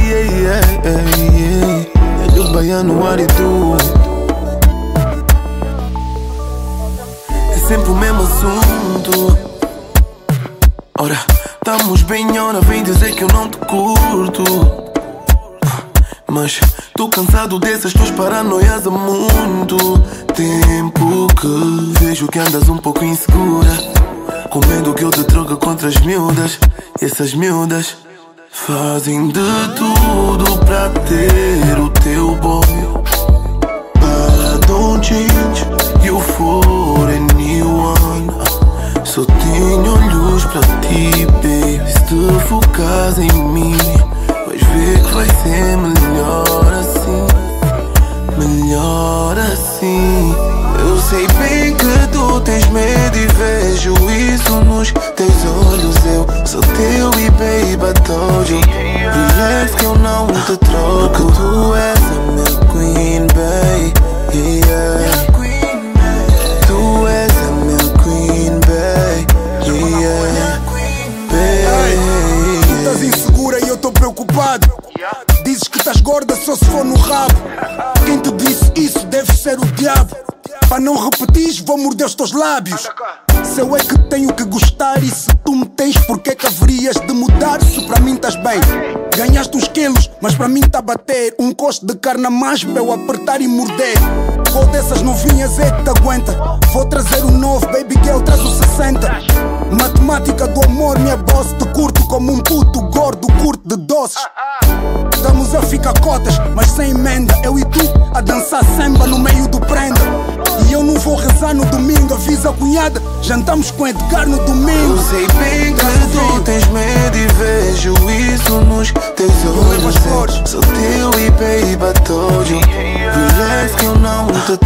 yeah, yeah, yeah, yeah. É do baiano. É sempre o mesmo assunto. Ora, estamos bem, ora, vem dizer que eu não te curto. Mas tô cansado dessas tuas paranoias há muito tempo que vejo que andas um pouco insegura. Com medo que eu te troque contra as miúdas. E essas miúdas fazem de tudo pra ter o teu boy. But don't change you for anyone. Só tenho olhos pra ti, baby. Se te focas em mim, sei bem que tu tens medo e vejo isso nos teus olhos. Eu sou teu e baby, told. Relax que eu não te troco. Tu és a minha queen, baby. Yeah. Tu és a minha queen, baby. Yeah. Tu estás insegura e eu tô preocupado. Dizes que estás gorda só se for no rabo. Quem te disse isso deve ser o diabo. Para não repetir, vou morder os teus lábios. Se eu é que tenho que gostar e se tu me tens, porque é que haverias de mudar se para mim estás bem? Ganhaste uns quilos, mas para mim tá a bater. Um costo de carne a mais para eu apertar e morder. Qual dessas novinhas é que te aguenta? Vou trazer o novo, baby girl, traz o 60. Matemática do amor, minha boss, te curto como um puto gordo, curto de doces. Estamos a ficar cotas, mas sem emenda. Eu e tu a dançar samba no meio do prenda. E eu não vou rezar no domingo, avisa a cunhada. Jantamos com Edgar no Eu domingo. sei bem que tu tens medo e vejo isso nos teus olhos. Sou teu e baby, you. Relax que eu não te és